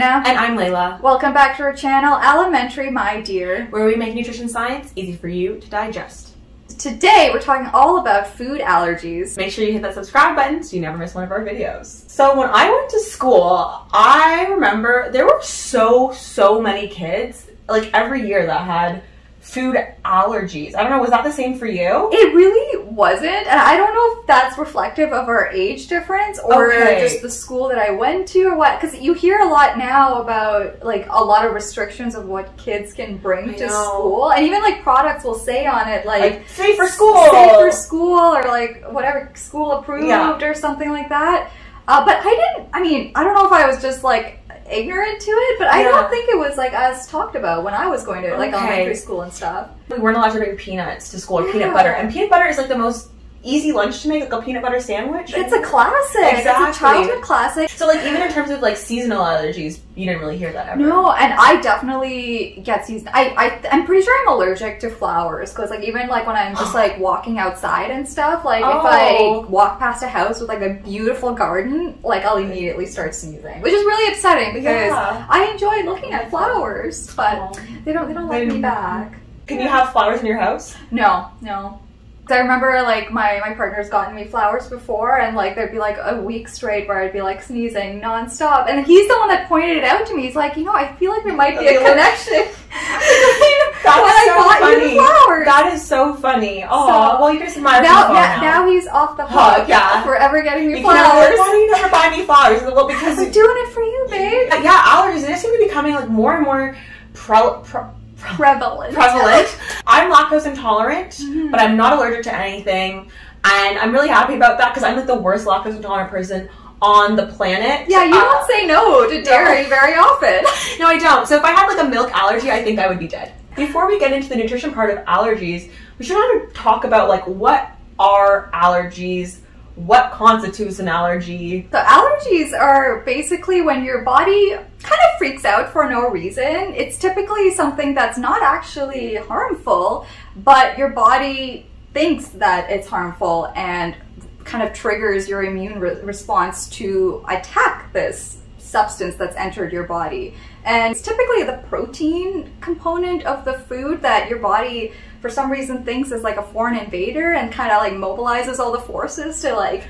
And I'm Layla, Welcome back to our channel, Elementary My Dear. where we make nutrition science easy for you to digest. Today we're talking all about food allergies. Make sure you hit that subscribe button so you never miss one of our videos. So when I went to school, I remember there were so, so many kids, like every year that had food allergies. I don't know, was that the same for you? It really wasn't, and I don't know if that's reflective of our age difference or Okay. just the school that I went to or what. Because you hear a lot now about like a lot of restrictions of what kids can bring I to know. school, and even like products will say on it like. Like, safe for school! Safe for school or like whatever school approved Yeah. or something like that. Uh, but I didn't. I mean, I don't know if I was just like ignorant to it, but I don't think it was like as talked about when I was going to like Okay. elementary school and stuff. We weren't allowed to bring peanuts to school or Yeah. peanut butter. And peanut butter is like the most easy lunch to make, like a peanut butter sandwich. It's a classic. It's Exactly. a childhood classic. so like even in terms of like seasonal allergies, you didn't really hear that ever. No, and I definitely get season. I, I I'm pretty sure I'm allergic to flowers because like even like when I'm just like walking outside and stuff, like if Oh. I walk past a house with like a beautiful garden, like I'll immediately start sneezing, which is really upsetting because Yeah. I enjoy looking at flowers, but Oh. they don't they don't like me back. Can you have flowers in your house? No, no. 'Cause I remember like my my partner's gotten me flowers before, and like there'd be like a week straight where I'd be like sneezing nonstop, and he's the one that pointed it out to me. He's like, you know, I feel like there might be a connection That's so funny. That is so funny. Oh, So- well, you just admire now, yeah, afar now he's off the hook yeah. for ever getting me You flowers. why do you never buy me flowers? Well, because I'm doing it for you, babe. yeah, allergies they seem to be becoming like more and more pre- pre- Prevalent. prevalent. I'm lactose intolerant, Mhm. but I'm not allergic to anything, and I'm really happy about that because I'm like the worst lactose intolerant person on the planet. Yeah, you Uh, don't say no to dairy very often. No, I don't. So if I had like a milk allergy, I think I would be dead. Before we get into the nutrition part of allergies, we should kind of talk about like what are allergies, what constitutes an allergy. So allergies are basically when your body kind of freaks out for no reason. It's typically something that's not actually harmful, but your body thinks that it's harmful and kind of triggers your immune re- response to attack this substance that's entered your body. And it's typically the protein component of the food that your body for some reason thinks is like a foreign invader and kind of like mobilizes all the forces to like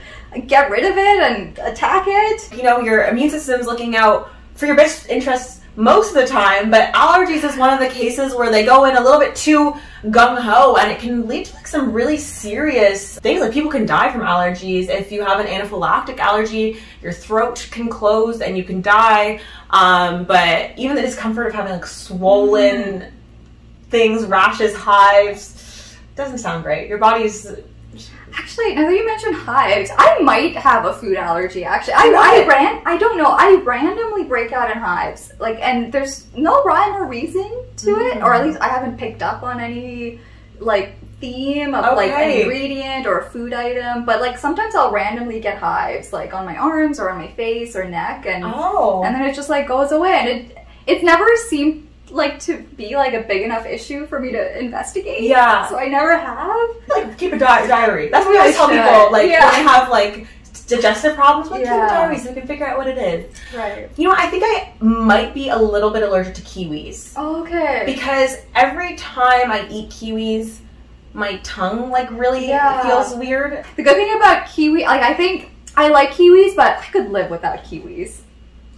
get rid of it and attack it. You know, your immune system's looking out for your best interests most of the time, but allergies is one of the cases where they go in a little bit too gung ho and it can lead to like some really serious things. Like people can die from allergies. If you have an anaphylactic allergy, your throat can close and you can die. Um, but even the discomfort of having like swollen things, rashes, hives, doesn't sound great. Your body's Actually, now that you mentioned hives, I might have a food allergy. Actually, I, What? I ran. I don't know. I randomly break out in hives, like, and there's no rhyme or reason to it, Mm. or at least I haven't picked up on any like theme of like an ingredient or a food item. But like sometimes I'll randomly get hives, like on my arms or on my face or neck, and oh. and then it just like goes away, and it it's never seemed like to be like a big enough issue for me to investigate. Yeah. So I never have. like keep a di- diary. That's what I always I tell should. people. Like Yeah. when they have like digestive problems, like keep a Yeah. diary so you can figure out what it is. Right. You know, I think I might be a little bit allergic to kiwis Okay. because every time I eat kiwis, my tongue like really Yeah. feels weird. The good thing about kiwi, like I think I like kiwis, but I could live without kiwis.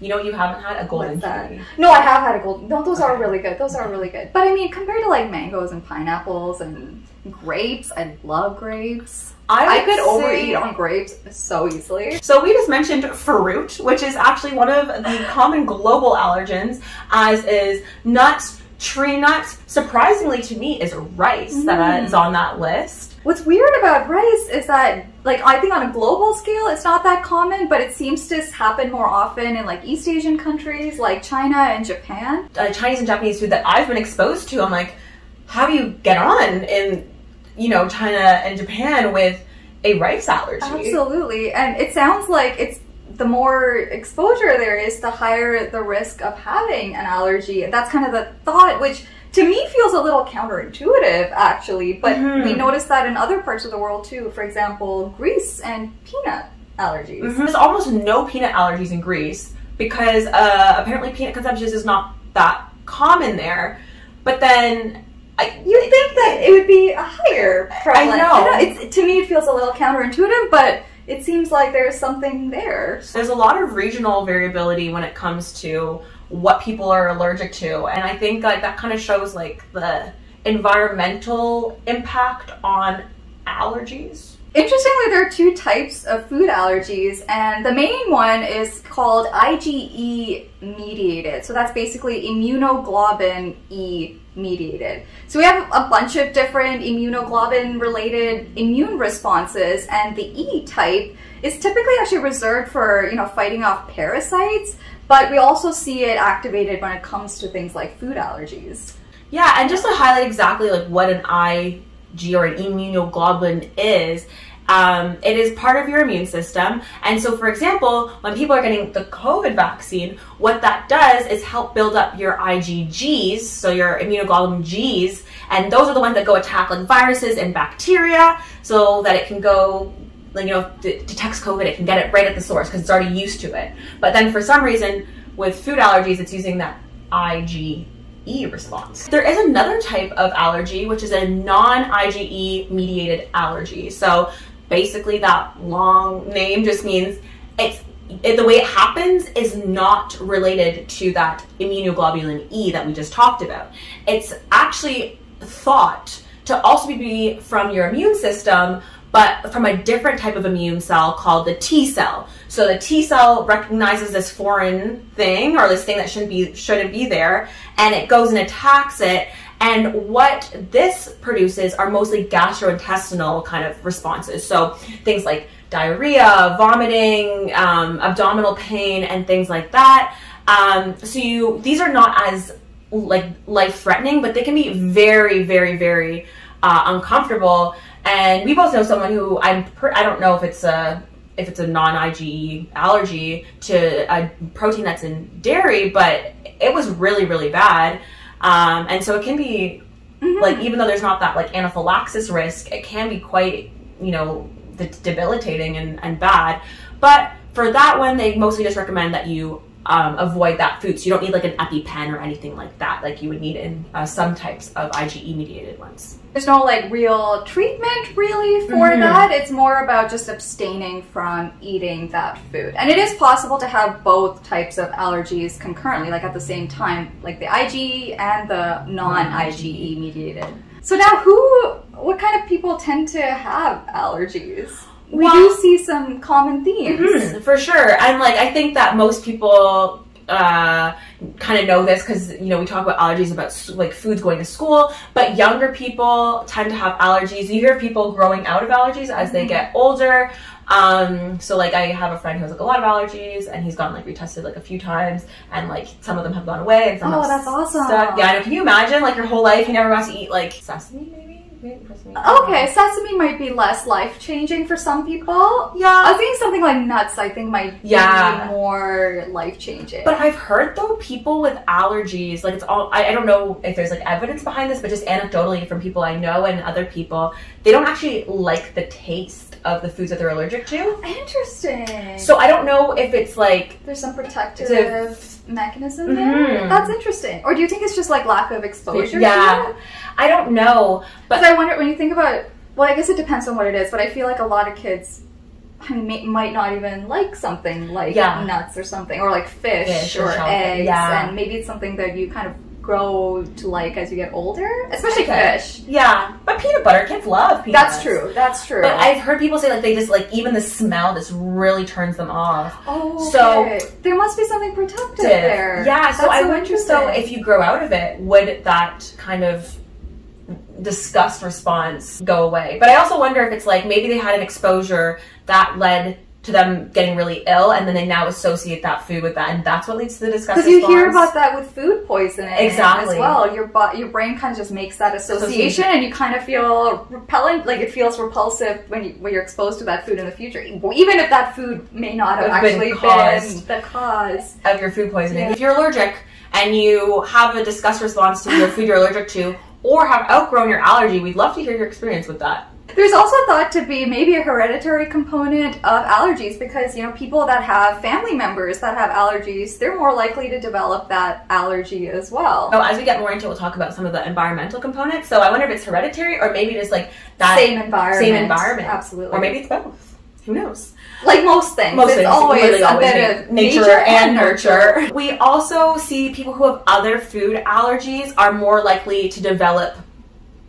You know, you haven't had a golden kiwi. No, I have had a golden. No, those are really good. Those are really good. But I mean, compared to like mangoes and pineapples and grapes, I love grapes. I, would could overeat on grapes so easily. So we just mentioned fruit, which is actually one of the common global allergens, as is nuts, tree nuts. Surprisingly to me, is rice that Mm. is on that list. What's weird about rice is that, like, I think on a global scale, it's not that common, but it seems to happen more often in like East Asian countries like China and Japan. uh, Chinese and Japanese food that I've been exposed to, I'm like, how do you get on in, you know, China and Japan with a rice allergy? Absolutely. And it sounds like it's the more exposure there is, the higher the risk of having an allergy. And that's kind of the thought, which to me feels a little counterintuitive actually, but Mhm. we notice that in other parts of the world too. For example, Greece and peanut allergies. Mhm. There's almost no peanut allergies in Greece, because uh, apparently peanut consumption is not that common there. But then I, You'd think that it would be a higher prevalence. I know. It's, to me, it feels a little counterintuitive, but it seems like there's something there. there's a lot of regional variability when it comes to what people are allergic to, and I think like that kind of shows like the environmental impact on allergies. Interestingly, there are two types of food allergies, and the main one is called IgE mediated. So that's basically immunoglobulin E mediated. So we have a bunch of different immunoglobulin related immune responses, and the E type is typically actually reserved for you know fighting off parasites, but we also see it activated when it comes to things like food allergies. Yeah, and just to highlight exactly like what an IG or an immunoglobulin is, um, it is part of your immune system. And so, for example, when people are getting the COVID vaccine, what that does is help build up your IgGs, so your immunoglobulin Gs, and those are the ones that go attack like viruses and bacteria, so that it can go. Like, you know, it detects COVID, it can get it right at the source because it's already used to it. But then, for some reason, with food allergies, it's using that IgE response. There is another type of allergy, which is a non IgE mediated allergy. So basically, that long name just means it's it, the way it happens is not related to that immunoglobulin E that we just talked about. It's actually thought to also be from your immune system, but from a different type of immune cell called the T cell. So the T cell recognizes this foreign thing or this thing that shouldn't be shouldn't be there, and it goes and attacks it. And what this produces are mostly gastrointestinal kind of responses. So things like diarrhea, vomiting, um, abdominal pain, and things like that. Um, so you these are not as like life threatening, but they can be very, very, very uh, uncomfortable. And we both know someone who I'm I don't know if it's a if it's a non IgE allergy to a protein that's in dairy, but it was really, really bad. Um, and so it can be like even though there's not that like anaphylaxis risk, it can be quite you know de- debilitating and, and bad. But for that one, they mostly just recommend that you um, avoid that food. So you don't need like an EpiPen or anything like that, like you would need in uh, some types of IgE mediated ones. There's no like real treatment really for Mhm. that. It's more about just abstaining from eating that food. And it is possible to have both types of allergies concurrently, like at the same time, like the IgE and the non-IgE mediated. So now who what kind of people tend to have allergies? We Well- do see some common themes. Mhm, for sure. And like I think that most people uh, kind of know this because you know we talk about allergies about like foods going to school, but younger people tend to have allergies. You hear people growing out of allergies as they get older. Um, so like I have a friend who has like a lot of allergies and he's gotten like retested like a few times and like some of them have gone away and some Oh, have that's awesome. stuck. Yeah, I know. Can you imagine like your whole life you never got to eat like sesame maybe? Okay, sesame might be less life changing for some people. Yeah. I think something like nuts, I think, might Yeah. be more life changing. But I've heard though people with allergies, like it's all I, I don't know if there's like evidence behind this, but just anecdotally from people I know and other people, they don't actually like the taste of the foods that they're allergic to. Interesting. So I don't know if it's like there's some protective mechanism there. Mhm. That's interesting. Or do you think it's just like lack of exposure? yeah, I don't know, But I wonder when you think about. Well, I guess it depends on what it is, but I feel like a lot of kids. I mean, may, might not even like something like Yeah. nuts or something, or like fish, Fish or or eggs, yeah. and maybe it's something that you kind of grow to like as you get older, especially Okay. fish. yeah, but peanut butter kids love peanut. That's true. That's true. But I've heard people say like they just like even the smell just really turns them off. oh, so- there must be something protective there. Yeah, so That's I so wonder interesting. if you grow out of it, would that kind of disgust response go away? But I also wonder if it's like maybe they had an exposure that led to them getting really ill, and then they now associate that food with that, and that's what leads to the disgust Because you hear about that with food poisoning Exactly. as well. Your your brain kind of just makes that association, and you kind of feel repellent, like it feels repulsive when you when you're exposed to that food in the future, even if that food may not have Have actually been, caused. the cause. of your food poisoning. Yeah. If you're allergic and you have a disgust response to the food you're allergic to, or have outgrown your allergy, we'd love to hear your experience with that. There's also thought to be maybe a hereditary component of allergies because, you know, people that have family members that have allergies, they're more likely to develop that allergy as well. Oh, as we get more into it, we'll talk about some of the environmental components. So I wonder if it's hereditary or maybe just like that Same environment. same environment. Absolutely. Or maybe it's both. Who knows? Like most things, Most it's things, always a always bit of nature, and nurture. We also see people who have other food allergies are more likely to develop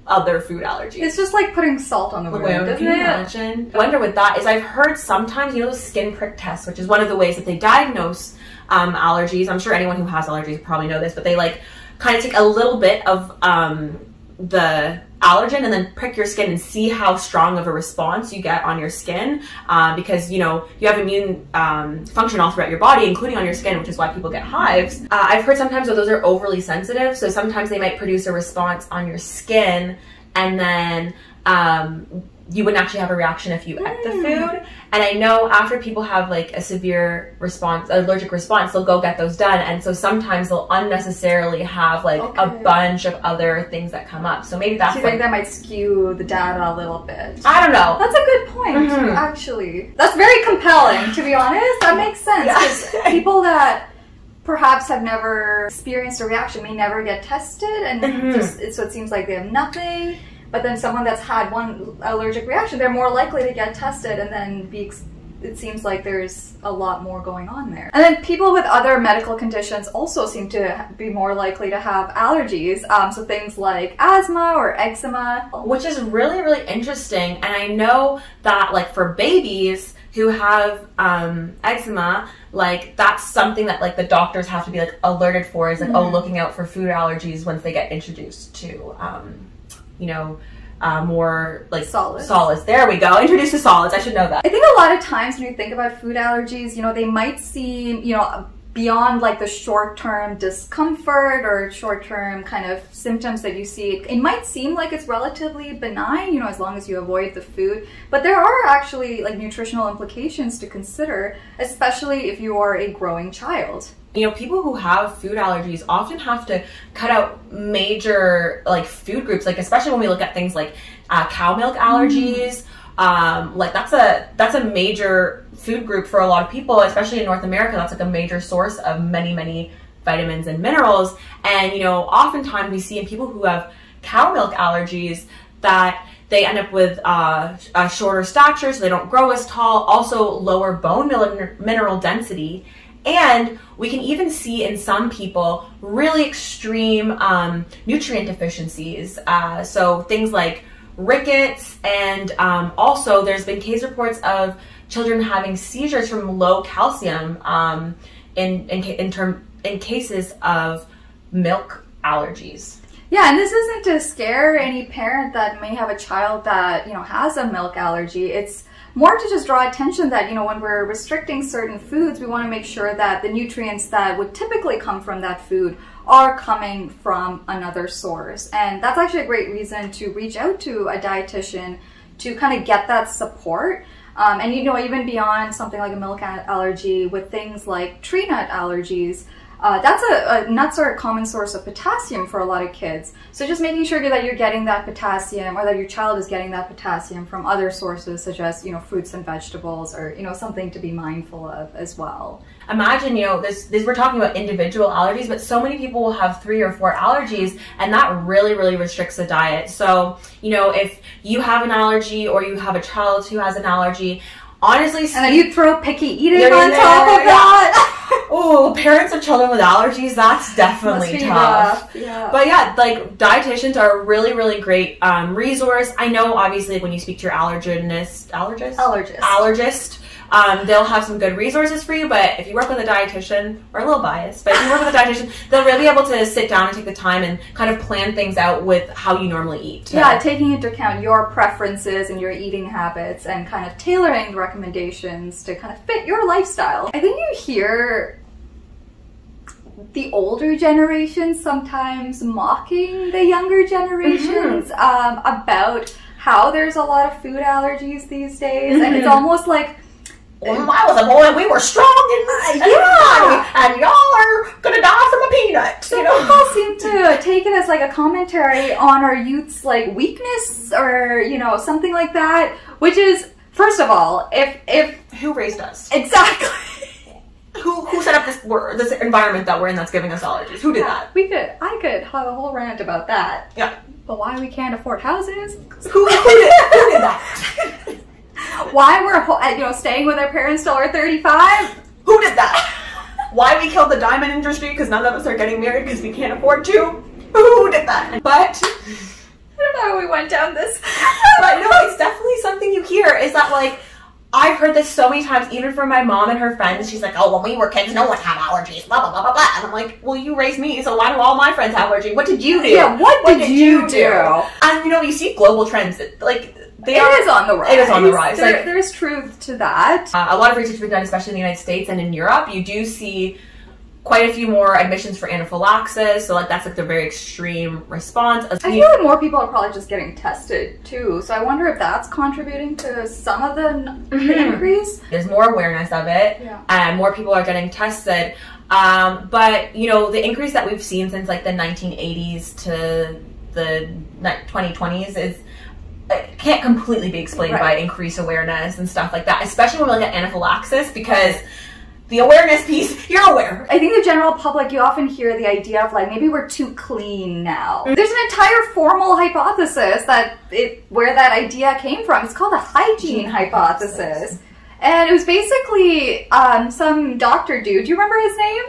other food allergies. It's just like putting salt on the wound, isn't can it? imagine? I wonder with that is I've heard sometimes, you know, skin prick test, which is one of the ways that they diagnose um, allergies. I'm sure anyone who has allergies probably know this, but they like kind of take a little bit of um, the allergen and then prick your skin and see how strong of a response you get on your skin uh, because you know you have immune um, function all throughout your body including on your skin which is why people get hives. Uh, i've heard sometimes that those are overly sensitive so sometimes they might produce a response on your skin and then um, you wouldn't actually have a reaction if you ate the food. And I know after people have like a severe response, allergic response, they'll go get those done. And so sometimes they'll unnecessarily have like a bunch of other things that come up. So maybe that's Do you think that might skew the data a little bit? I don't know. That's a good point, Mhm. actually. That's very compelling, to be honest. That makes sense. Yeah. people that perhaps have never experienced a reaction may never get tested, and Mhm. just so it seems like they have nothing. But then someone that's had one allergic reaction, they're more likely to get tested and then be. Ex- it seems like there's a lot more going on there. And then people with other medical conditions also seem to be more likely to have allergies. Um, so things like asthma or eczema. which is really really interesting and i know that like for babies who have um, eczema like that's something that like the doctors have to be like alerted for is like oh Mhm. looking out for food allergies once they get introduced to um, you know uh, more like Solids. solids there we go introduced to solids i should know that I think a lot of times when you think about food allergies, you know, they might seem, you know, beyond like the short term discomfort or short term kind of symptoms that you see. It might seem like it's relatively benign, you know, as long as you avoid the food. But there are actually like nutritional implications to consider, especially if you are a growing child. You know people who have food allergies often have to cut out major like food groups like especially when we look at things like uh, cow milk allergies. Um, like that's a that's a major food group for a lot of people especially in north america. That's like a major source of many many vitamins and minerals. And you know oftentimes we see in people who have cow milk allergies that they end up with uh, a shorter stature so they don't grow as tall also lower bone mineral density and we can even see in some people really extreme um, nutrient deficiencies. Uh, so things like rickets, and um, also there's been case reports of children having seizures from low calcium um, in in in term in cases of milk allergies. Yeah, and this isn't to scare any parent that may have a child that, you know, has a milk allergy. It's more to just draw attention that, you know, when we're restricting certain foods, we want to make sure that the nutrients that would typically come from that food are coming from another source. And that's actually a great reason to reach out to a dietitian to kind of get that support. Um, and you know, even beyond something like a milk allergy, with things like tree nut allergies, uh, that's a, a nuts are a common source of potassium for a lot of kids. So just making sure that you're getting that potassium, or that your child is getting that potassium from other sources, such as you know fruits and vegetables, or you know something to be mindful of as well. Imagine, you know, this, this we're talking about individual allergies, but so many people will have three or four allergies, and that really, really restricts the diet. So, you know, if you have an allergy or you have a child who has an allergy, honestly, And then you throw picky eating on top of that. oh, parents of children with allergies, that's definitely be tough. Yeah. But yeah, like dietitians are a really, really great um, resource. I know, obviously, when you speak to your allergenist, allergist, Allergist. allergist, um, they'll have some good resources for you. But if you work with a dietitian, we're a little biased, but if you work with a dietitian, they'll really be able to sit down and take the time and kind of plan things out with how you normally eat. Yeah, taking into account your preferences and your eating habits and kind of tailoring the recommendations to kind of fit your lifestyle. I think you hear the older generations sometimes mocking the younger generations um, about how there's a lot of food allergies these days, and it's Mhm. almost like when I was a boy, we were strong and Yeah. and y'all are gonna die from a peanut. You know. People seem to take it as like a commentary on our youth's like weakness or you know something like that, which is first of all, if if Who raised us? exactly. Who who set up this wor- this environment that we're in that's giving us allergies? Who did that? We could, I could have a whole rant about that. Yeah. But why we can't afford houses? Who, who did who did that? Why we're, uh, you know, staying with our parents till we're 35? Who did that? Why we killed the diamond industry because none of us are getting married because we can't afford to? Who did that? But I don't know how we went down this. but no, it's definitely something you hear is that like I've heard this so many times, even from my mom and her friends. She's like, "Oh, when we were kids, no one had allergies." Blah blah blah blah blah. And I'm like, "Well, you raised me, so why do all my friends have allergy? What did you do? Yeah, what did you do? And you know, you see global trends that like they It are. is on the rise. It is on the rise, There, like- there's truth to that. Uh, a lot of research has been done, especially in the United States and in Europe. You do see quite a few more admissions for anaphylaxis. So like that's like the very extreme response. I feel like more people are probably just getting tested too, so I wonder if that's contributing to some of the Mhm. increase. There's more awareness of it. Yeah. and more people are getting tested. Um, but you know, the increase that we've seen since like the 1980s to the 2020s is it can't completely be explained Right. by increased awareness and stuff like that. Especially when we look at anaphylaxis, because the awareness piece, you're aware. I think the general public, you often hear the idea of like maybe we're too clean now. There's an entire formal hypothesis that it where that idea came from. It's called the hygiene Hygiene hypothesis. hypothesis. And it was basically um, some doctor dude. Do you remember his name?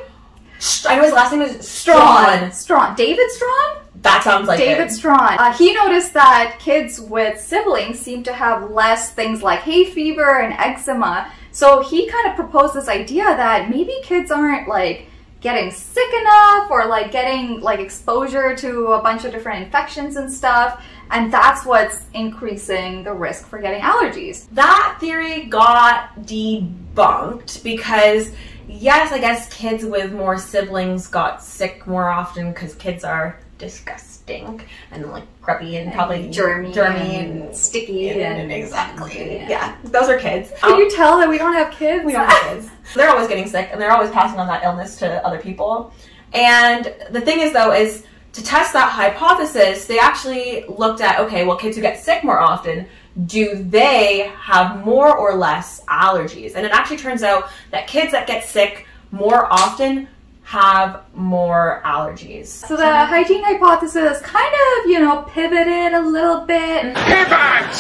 I know his last name is Strachan. Strachan. David Strachan? That sounds like David it. Strachan. Uh, he noticed that kids with siblings seem to have less things like hay fever and eczema. So he kind of proposed this idea that maybe kids aren't like getting sick enough or like getting like exposure to a bunch of different infections and stuff. And that's what's increasing the risk for getting allergies. that theory got debunked because yes i guess kids with more siblings got sick more often because kids are disgusting and like grubby and probably germy, germy and, and, sticky and, and, exactly Yeah. yeah. those are kids Can you tell that we don't have kids? we don't have kids they're always getting sick and they're always passing on that illness to other people and the thing is though is to test that hypothesis they actually looked at okay well kids who get sick more often do they have more or less allergies and it actually turns out that kids that get sick more often have more allergies So the hygiene hypothesis kind of, you know, pivoted a little bit. Pivot!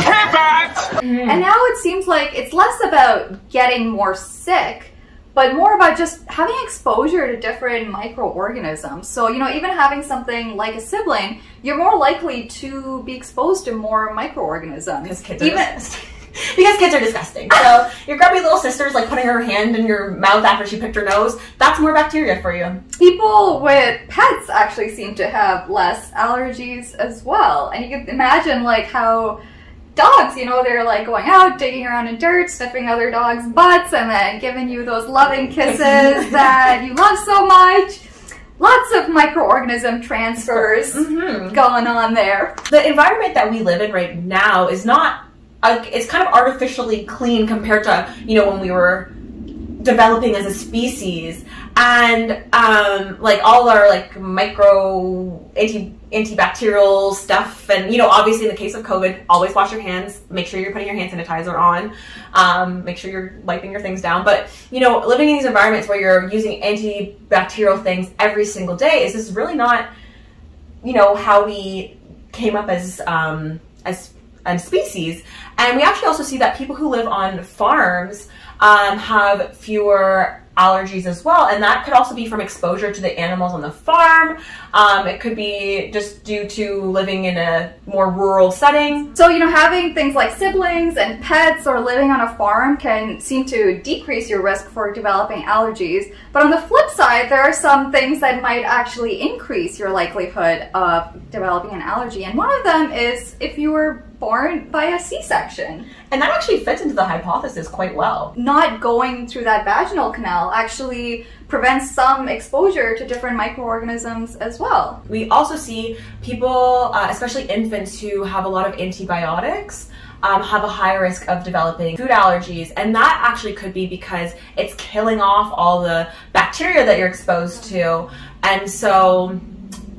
Pivot! And now it seems like it's less about getting more sick, but more about just having exposure to different microorganisms. So, you know, even having something like a sibling, you're more likely to be exposed to more microorganisms. because kids even disgusting. because kids are disgusting. So your grubby little sister's like putting her hand in your mouth after she picked her nose. That's more bacteria for you. people with pets actually seem to have less allergies as well. And you can imagine like how dogs, you know, they're like going out, digging around in dirt, sniffing other dogs' butts, and then giving you those loving kisses that you love so much. Lots of microorganism transfers Mm-hmm. going on there. The environment that we live in right now is not. It's kind of artificially clean compared to you know when we were developing as a species. And um, like all our like micro anti antibacterial stuff and you know obviously in the case of covid always wash your hands. Make sure you're putting your hand sanitizer on. Um, make sure you're wiping your things down. But you know living in these environments where you're using antibacterial things every single day is just really not you know how we came up as um, as species and we actually also see that people who live on farms um, have fewer allergies as well and that could also be from exposure to the animals on the farm um, it could be just due to living in a more rural setting So, you know, having things like siblings and pets or living on a farm can seem to decrease your risk for developing allergies. But on the flip side, there are some things that might actually increase your likelihood of developing an allergy. And one of them is if you were born by a C section. and that actually fits into the hypothesis quite well Not going through that vaginal canal actually prevents some exposure to different microorganisms as well. We also see people, uh, especially infants, who have a lot of antibiotics. um, have a high risk of developing food allergies, and that actually could be because it's killing off all the bacteria that you're exposed to, and so.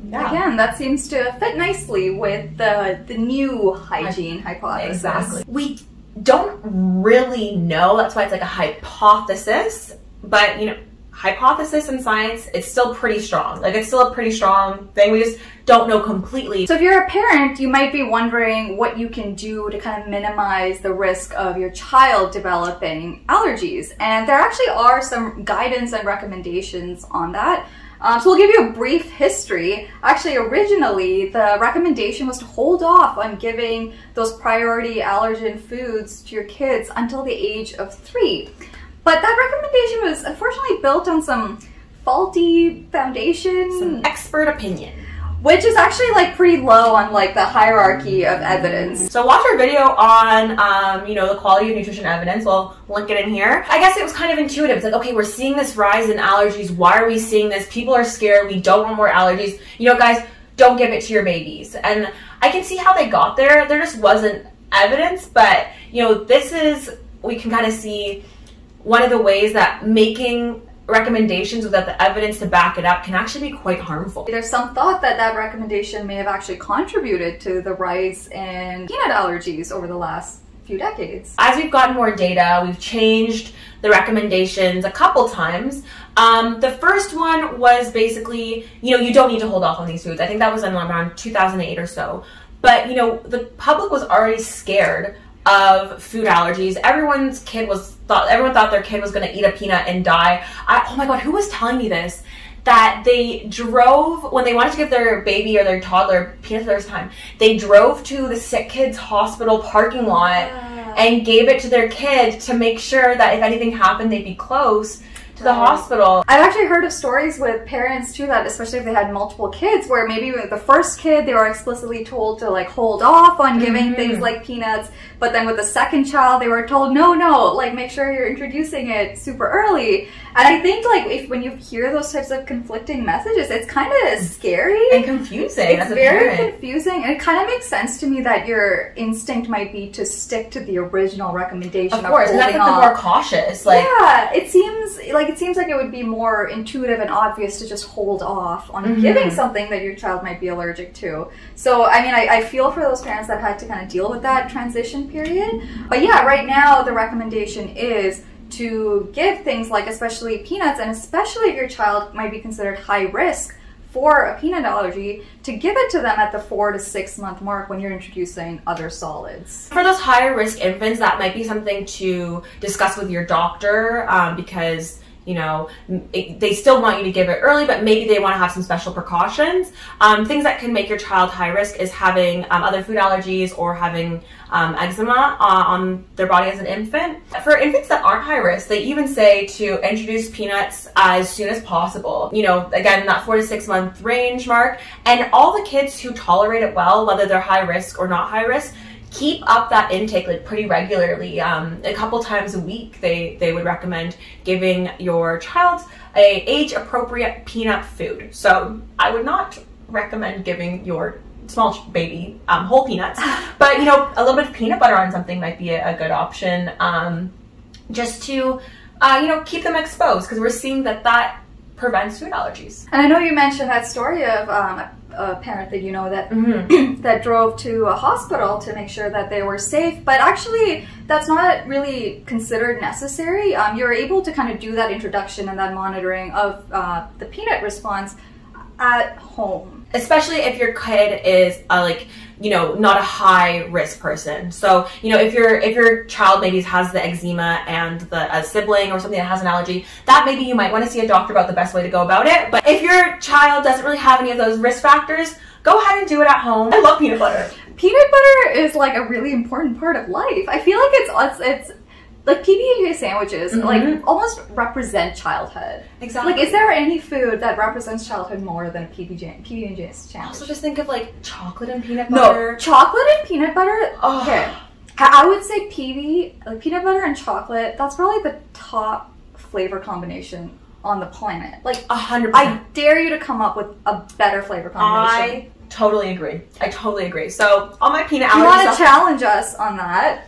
Yeah. Again, that seems to fit nicely with the the new hygiene hypothesis. Exactly. We don't really know. That's why it's like a hypothesis. But you know, hypothesis in science, it's still pretty strong. Like it's still a pretty strong thing. We just don't know completely. So if you're a parent, you might be wondering what you can do to kind of minimize the risk of your child developing allergies. And there actually are some guidance and recommendations on that. Um, so we'll give you a brief history. Actually, originally, the recommendation was to hold off on giving those priority allergen foods to your kids until the age of three. But that recommendation was unfortunately built on some faulty foundation. Some expert opinion. Which is actually like pretty low on like the hierarchy of evidence. So watch our video on, um, you know, the quality of nutrition evidence. We'll link it in here. I guess it was kind of intuitive. It's like, okay, we're seeing this rise in allergies. Why are we seeing this? People are scared. We don't want more allergies. You know, guys, don't give it to your babies. And I can see how they got there. There just wasn't evidence, but you know, this is we can kind of see one of the ways that making recommendations without the evidence to back it up can actually be quite harmful. There's some thought that that recommendation may have actually contributed to the rise in peanut allergies over the last few decades. As we've gotten more data, we've changed the recommendations a couple times. Um, the first one was basically, you know, you don't need to hold off on these foods. I think that was in around 2008 or so. But, you know, the public was already scared of food allergies. Everyone's kid was thought everyone thought their kid was going to eat a peanut and die. I, oh my god, who was telling me this? That they drove when they wanted to give their baby or their toddler peanut for the first time. They drove to the sick kids hospital parking lot and gave it to their kid to make sure that if anything happened, they'd be close to the hospital. I've actually heard of stories with parents too that, especially if they had multiple kids, where maybe with the first kid they were explicitly told to like hold off on giving Mm-hmm. things like peanuts, but then with the second child they were told no, no, like make sure you're introducing it super early. And I think like if when you hear those types of conflicting messages, it's kind of scary and confusing it's very parent. confusing and it kind of makes sense to me that your instinct might be to stick to the original recommendation Of course, and that's like the more cautious. Like yeah, it seems like it seems like it would be more intuitive and obvious to just hold off on Mhm. giving something that your child might be allergic to. So, I mean, I, I feel for those parents that had to kind of deal with that transition period. But yeah, right now the recommendation is to give things like especially peanuts, and especially if your child might be considered high risk for a peanut allergy, to give it to them at the four to six month mark when you're introducing other solids. For those higher risk infants, that might be something to discuss with your doctor um, because you know it, they still want you to give it early, but maybe they want to have some special precautions. Um, things that can make your child high risk is having um, other food allergies or having um, eczema uh, on their body as an infant. For infants that aren't high risk, they even say to introduce peanuts as soon as possible. You know, again, that four to six month range mark. And all the kids who tolerate it well, whether they're high risk or not high risk, keep up that intake like pretty regularly. Um, a couple times a week, they they would recommend giving your child a age appropriate peanut food. So I would not recommend giving your small baby um, whole peanuts, but you know a little bit of peanut butter on something might be a, a good option. Um, just to uh, you know keep them exposed because we're seeing that that prevents food allergies. And I know you mentioned that story of um, a parent that you know that Mm-hmm. that drove to a hospital to make sure that they were safe. But actually, that's not really considered necessary. Um, you're able to kind of do that introduction and that monitoring of uh, the peanut response at home. Especially if your kid is uh, like you know not a high risk person. So you know if your if your child maybe has the eczema and the a sibling or something that has an allergy that maybe you might want to see a doctor about the best way to go about it. But if your child doesn't really have any of those risk factors go ahead and do it at home. I love peanut butter. Peanut butter is like a really important part of life. I feel like it's it's, it's like PB and J sandwiches Mhm. like almost represent childhood. exactly Like, is there any food that represents childhood more than a PB J PB and J sandwich? also just think of like chocolate and peanut butter. no, chocolate and peanut butter. Oh. Okay, I I would say PB, like peanut butter and chocolate. That's probably the top flavor combination on the planet. Like, a hundred I dare you to come up with a better flavor combination. I totally agree. I totally agree. So all my peanut If you want to challenge us on that,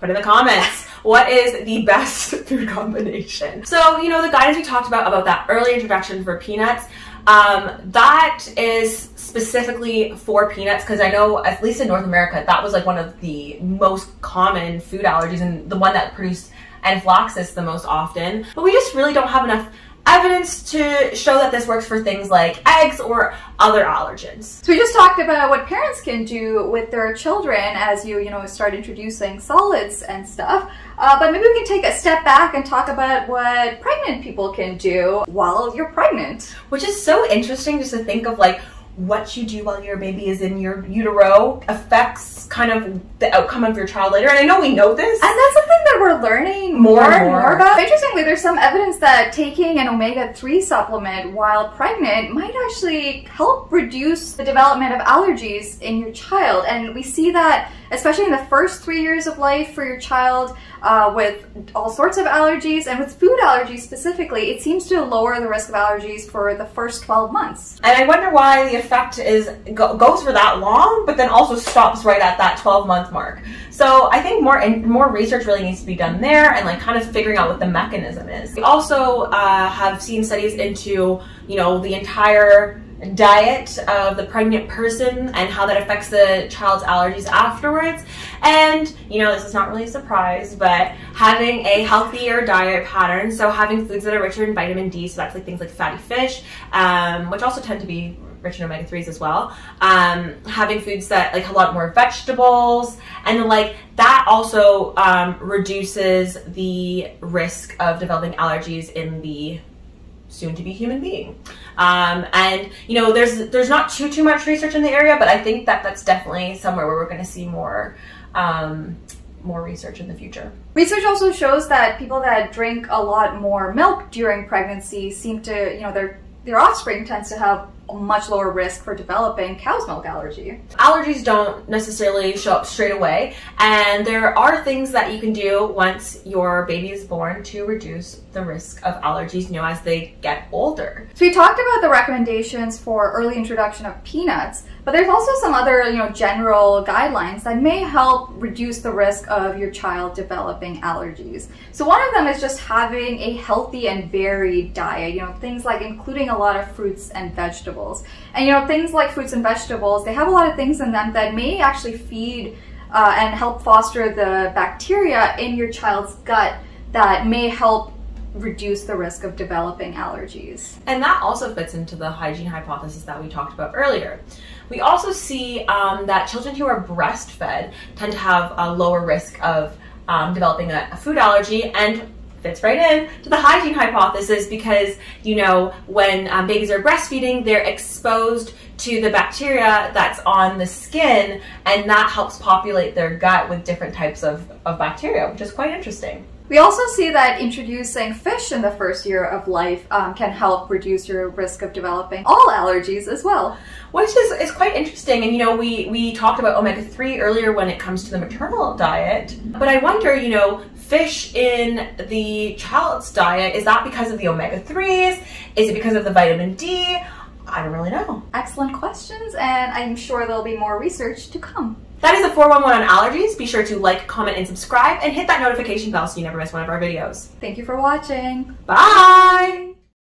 put in the comments. What is the best food combination? So, you know, the guidance we talked about, about that early introduction for peanuts, um, that is specifically for peanuts because I know, at least in North America, that was like one of the most common food allergies and the one that produced anaphylaxis the most often. But we just really don't have enough evidence to show that this works for things like eggs or other allergens. So we just talked about what parents can do with their children as you, you know, start introducing solids and stuff. Uh, but maybe we can take a step back and talk about what pregnant people can do while you're pregnant. Which is so interesting just to think of like what you do while your baby is in your utero affects kind of the outcome of your child later. And I know we know this. And that's something that we're learning More more, and more. more about. Interestingly, there's some evidence that taking an omega 3 supplement while pregnant might actually help reduce the development of allergies in your child. And we see that, especially in the first three years of life for your child, uh, with all sorts of allergies and with food allergies specifically, it seems to lower the risk of allergies for the first 12 months. And I wonder why the effect is go, goes for that long, but then also stops right at that 12 month mark. So I think more and more research really needs to be done there, and like kind of figuring out what the mechanism is. We also uh, have seen studies into you know the entire diet of the pregnant person and how that affects the child's allergies afterwards. And you know, this is not really a surprise, but having a healthier diet pattern, so having foods that are richer in vitamin D, so that's like things like fatty fish, um, which also tend to be rich in omega 3s as well. Um, having foods that like a lot more vegetables, and like that also um, reduces the risk of developing allergies in the soon to be human being. Um, and you know, there's there's not too too much research in the area, but I think that that's definitely somewhere where we're going to see more um, more research in the future. Research also shows that people that drink a lot more milk during pregnancy seem to, you know, their their offspring tends to have much lower risk for developing cow's milk allergy. Allergies don't necessarily show up straight away, and there are things that you can do once your baby is born to reduce the risk of allergies, you know, as they get older. So we talked about the recommendations for early introduction of peanuts, but there's also some other, you know, general guidelines that may help reduce the risk of your child developing allergies. So one of them is just having a healthy and varied diet, you know, things like including a lot of fruits and vegetables. And you know, things like fruits and vegetables, they have a lot of things in them that may actually feed uh, and help foster the bacteria in your child's gut that may help reduce the risk of developing allergies. And that also fits into the hygiene hypothesis that we talked about earlier. We also see um, that children who are breastfed tend to have a lower risk of um, developing a, a food allergy and fits right in to the hygiene hypothesis because you know when um, babies are breastfeeding they're exposed to the bacteria that's on the skin and that helps populate their gut with different types of, of bacteria which is quite interesting We also see that introducing fish in the first year of life um, can help reduce your risk of developing all allergies as well. which is, is quite interesting. And you know, we we talked about omega three earlier when it comes to the maternal diet, but I wonder, you know, fish in the child's diet is that because of the omega threes? Is it because of the vitamin D? I don't really know. Excellent questions, and I'm sure there'll be more research to come. That is the 411 on allergies. Be sure to like, comment, and subscribe, and hit that notification bell so you never miss one of our videos. Thank you for watching. Bye!